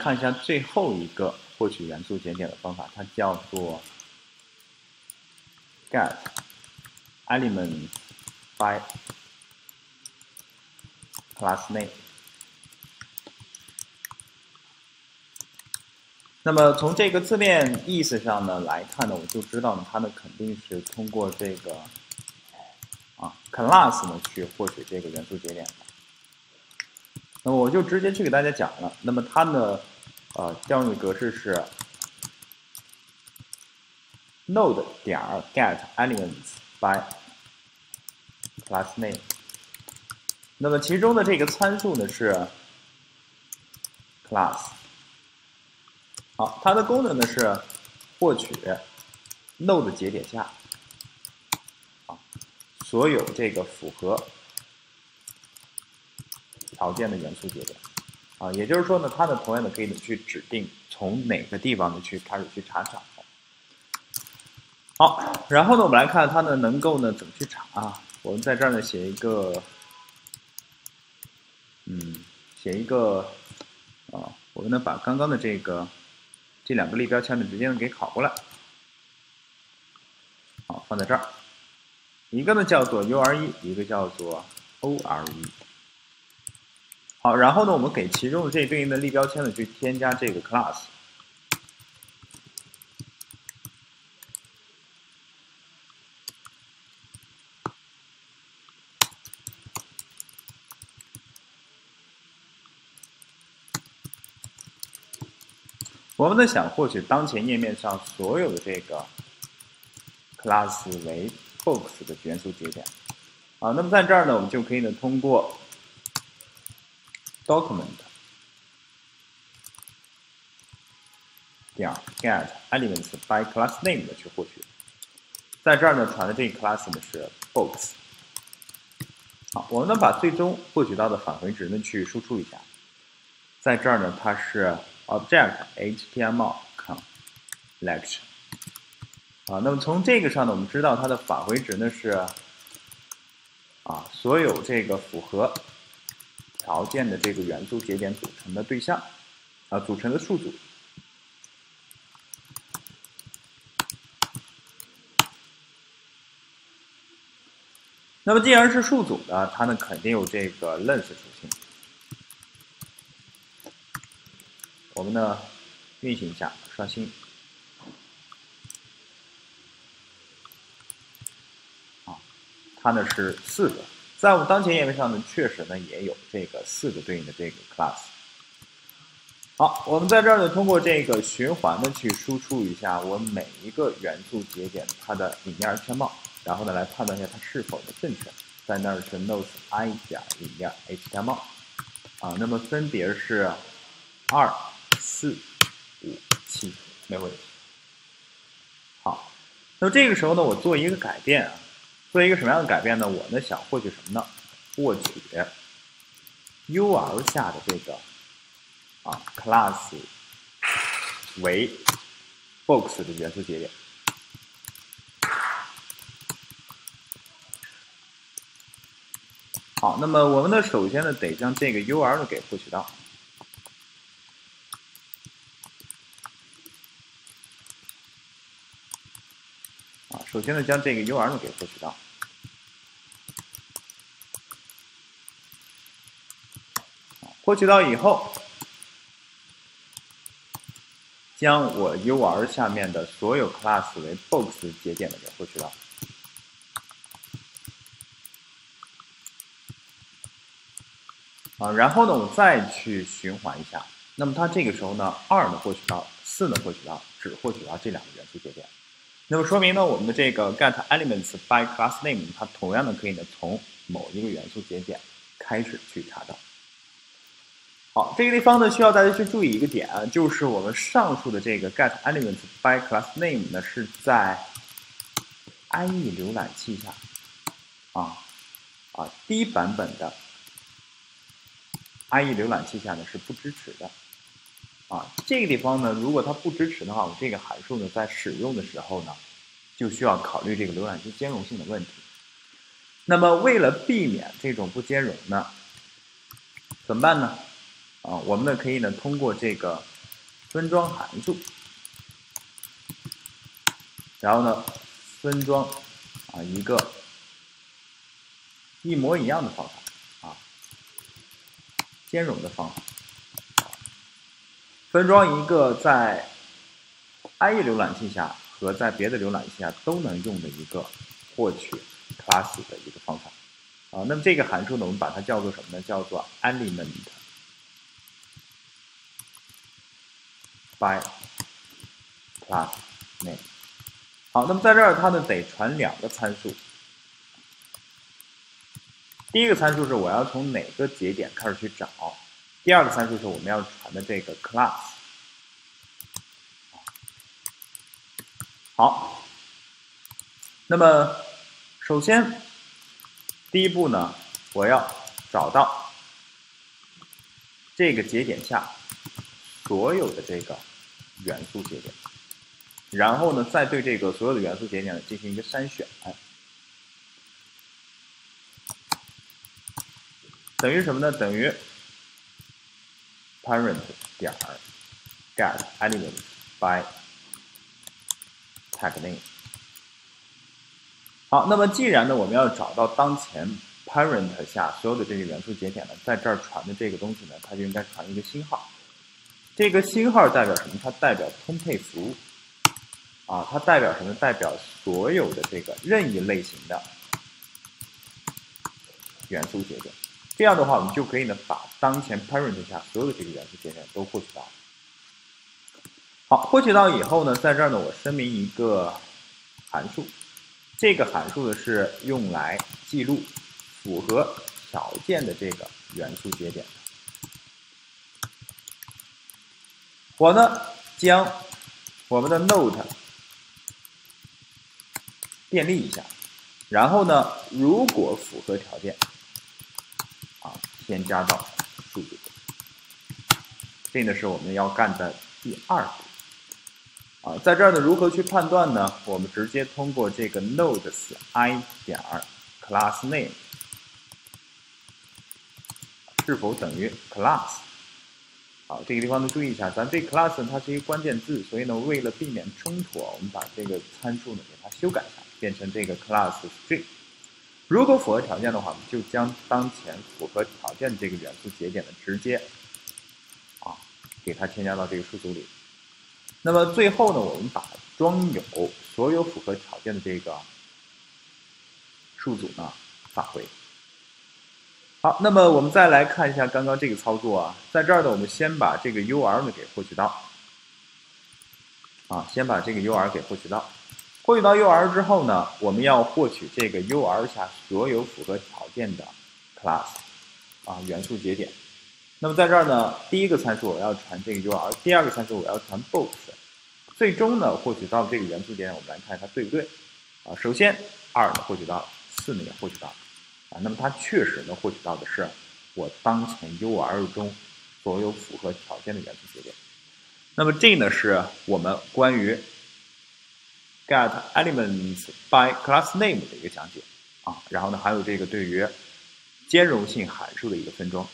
看一下最后一个获取元素节点的方法，它叫做 get element by class name。那么从这个字面意思上呢来看呢，我就知道呢，它呢肯定是通过这个啊 class 呢去获取这个元素节点。那我就直接去给大家讲了。那么它的呃调用的格式是 node 点 get elements by class name。那么其中的这个参数呢是 class。好，它的功能呢是获取 node 节点下啊所有这个符合。条件的元素节点，啊，也就是说呢，它呢同样的可以去指定从哪个地方呢去开始去查找。好，然后呢，我们来看它呢能够呢怎么去查啊？我们在这儿呢写一个，嗯，写一个，啊，我们呢把刚刚的这个这两个立标签呢直接呢给拷过来，好，放在这儿，一个呢叫做 U R E，一个叫做 O R E。好，然后呢，我们给其中的这对应的立标签呢去添加这个 class。我们呢想获取当前页面上所有的这个 class 为 box 的元素节点。啊，那么在这儿呢，我们就可以呢通过 document 点 get elements by class name 的去获取，在这儿呢传的这个 class 呢是 box。好，我们呢把最终获取到的返回值呢去输出一下，在这儿呢它是 object html collection。啊，那么从这个上呢，我们知道它的返回值呢是啊所有这个符合。条件的这个元素节点组成的对象，啊，组成的数组。那么既然是数组的，它呢肯定有这个 length 属性。我们呢运行一下，刷新。啊，它呢是四个。在我们当前页面上呢，确实呢也有这个四个对应的这个 class。好，我们在这儿呢通过这个循环呢去输出一下我每一个元素节点它的里面全貌，然后呢来判断一下它是否的正确。在那儿是 nodes i 加里面 html 啊，那么分别是二、四、五、七，没问题。好，那么这个时候呢，我做一个改变啊。做一个什么样的改变呢？我呢想获取什么呢？获取 UR 下的这个啊 class 为 box 的元素节点。好，那么我们呢首先呢得将这个 UR 呢给获取到。首先呢，将这个 UR 呢给获取到，获取到以后，将我 UR 下面的所有 class 为 box 节点的给获取到，啊，然后呢，我再去循环一下，那么它这个时候呢，二呢获取到，四呢获取到，只获取到这两个元素节点。那么说明呢，我们的这个 get elements by class name，它同样的可以呢从某一个元素节点开始去查找。好，这个地方呢需要大家去注意一个点，就是我们上述的这个 get elements by class name 呢是在 IE 浏览器下啊啊低版本的 IE 浏览器下呢是不支持的。啊，这个地方呢，如果它不支持的话，我这个函数呢，在使用的时候呢，就需要考虑这个浏览器兼容性的问题。那么，为了避免这种不兼容呢，怎么办呢？啊，我们呢可以呢通过这个分装函数，然后呢，分装啊一个一模一样的方法啊，兼容的方法，分装一个在 IE 浏览器下和在别的浏览器下都能用的一个获取 class 的一个方法啊。那么这个函数呢，我们把它叫做什么呢？叫做 element。by class name，好，那么在这儿它呢得传两个参数。第一个参数是我要从哪个节点开始去找，第二个参数是我们要传的这个 class。好，那么首先第一步呢，我要找到这个节点下所有的这个。元素节点，然后呢，再对这个所有的元素节点进行一个筛选，等于什么呢？等于 parent 点儿 get element by tag name。好，那么既然呢，我们要找到当前 parent 下所有的这些元素节点呢，在这儿传的这个东西呢，它就应该传一个星号。这个星号代表什么？它代表通配符，啊，它代表什么？代表所有的这个任意类型的元素节点。这样的话，我们就可以呢，把当前 parent 下所有的这个元素节点都获取到。好，获取到以后呢，在这儿呢，我声明一个函数，这个函数呢是用来记录符合条件的这个元素节点。我呢将我们的 Note 便利一下，然后呢，如果符合条件，添加到数据库。这呢是我们要干的第二步。啊，在这儿呢，如何去判断呢？我们直接通过这个 nodes i 点 class name 是否等于 class。好，这个地方呢注意一下，咱这 class 它是一个关键字，所以呢，为了避免冲突，我们把这个参数呢给它修改一下，变成这个 class string。如果符合条件的话，我们就将当前符合条件的这个元素节点呢直接啊给它添加到这个数组里。那么最后呢，我们把装有所有符合条件的这个数组呢返回。好，那么我们再来看一下刚刚这个操作啊，在这儿呢，我们先把这个 UR 呢给获取到，啊，先把这个 UR 给获取到，获取到 UR 之后呢，我们要获取这个 UR 下所有符合条件的 class，啊，元素节点。那么在这儿呢，第一个参数我要传这个 UR，第二个参数我要传 both，最终呢获取到这个元素节点，我们来看它对不对？啊，首先二呢获取到了，四呢也获取到了。啊，那么它确实能获取到的是我当前 UR 中所有符合条件的元素节点。那么这呢是我们关于 get elements by class name 的一个讲解啊，然后呢还有这个对于兼容性函数的一个分装。